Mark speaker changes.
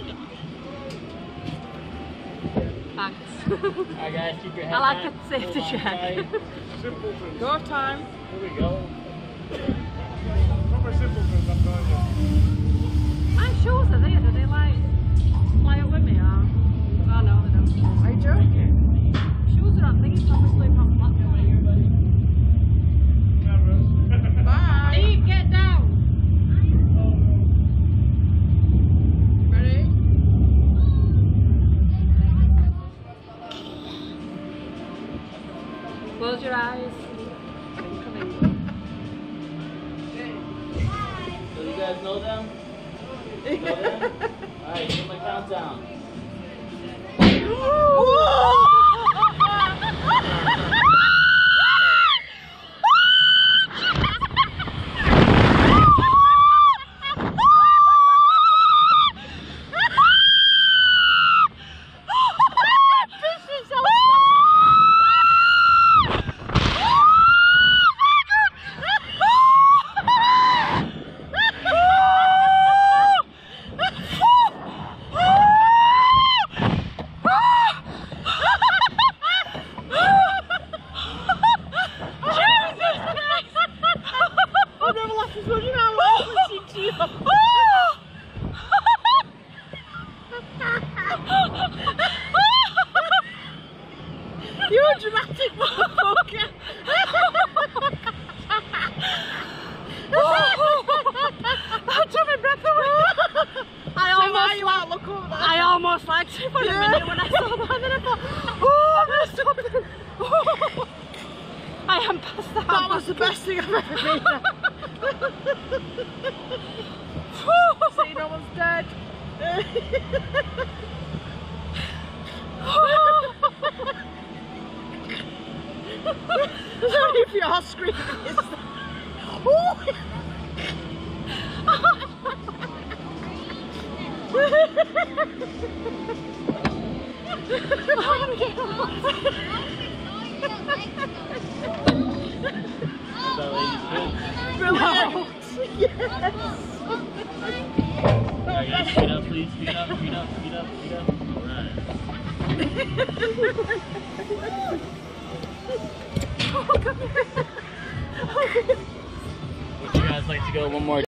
Speaker 1: like. Thanks.
Speaker 2: Alright guys, keep your head
Speaker 1: I like
Speaker 2: back.
Speaker 1: a safety
Speaker 2: Hold
Speaker 1: check.
Speaker 2: tight.
Speaker 3: Simpletons.
Speaker 4: Go time.
Speaker 2: Here we go.
Speaker 1: Close your eyes.
Speaker 2: So you guys know them? Know them? Alright, give my countdown.
Speaker 4: My
Speaker 1: breath. I almost. I almost liked it for a minute when I saw that, oh, it. Oh, I am past that.
Speaker 4: That was the best thing I've ever been no one's dead. Sorry if you're screaming.
Speaker 2: Is that ladies good?
Speaker 4: Brilliant.
Speaker 2: Alright guys, feet up please, feet up, feet up, feet up, feet up. Alright. Would you guys like to go one more